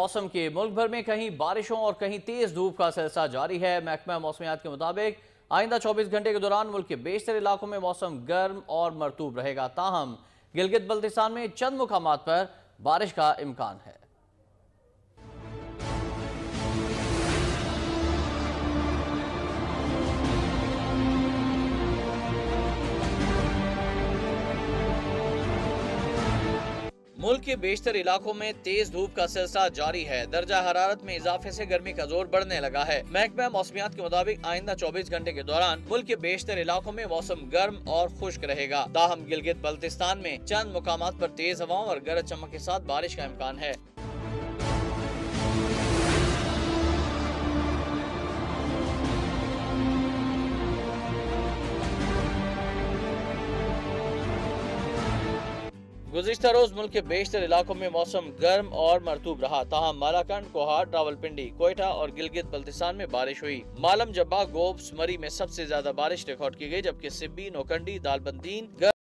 موسم کے ملک بھر میں کہیں بارشوں اور کہیں تیز دھوپ کا سلسلہ جاری ہے۔ محکمہ موسمیات کے مطابق آئندہ چوبیس گھنٹے کے دوران ملک کے بیشتر علاقوں میں موسم گرم اور مرطوب رہے گا تاہم۔ گلگت بلتستان میں چند مقامات پر بارش کا امکان ہے۔ ملک کے بیشتر علاقوں میں تیز دھوپ کا سلسلہ جاری ہے۔ درجہ حرارت میں اضافے سے گرمی کا زور بڑھنے لگا ہے۔ محکمہ موسمیات کے مطابق آئندہ چوبیس گھنٹے کے دوران ملک کے بیشتر علاقوں میں موسم گرم اور خشک رہے گا۔ تاہم گلگت بلتستان میں چند مقامات پر تیز ہواؤں اور گرج چمک کے ساتھ بارش کا امکان ہے۔ گزشتہ روز ملک کے بیشتر علاقوں میں موسم گرم اور مرطوب رہا۔ تاہم مالاکنڈ کوہار راول پنڈی کوئٹہ اور گلگت بلتستان میں بارش ہوئی۔ مالم جبا گوبس مری میں سب سے زیادہ بارش ریکارڈ کی گئی، جبکہ سبی نوکنڈی دال بندین گر